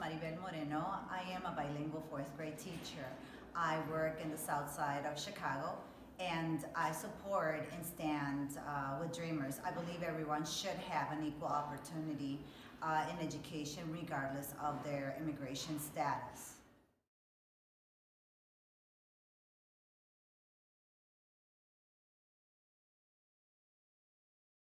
Maribel Moreno. I am a bilingual fourth grade teacher. I work in the south side of Chicago and I support and stand uh, with Dreamers. I believe everyone should have an equal opportunity uh, in education regardless of their immigration status.